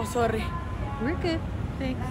Oh, sorry. We're good. Thanks.